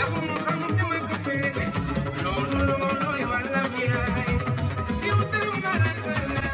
Come on, come on.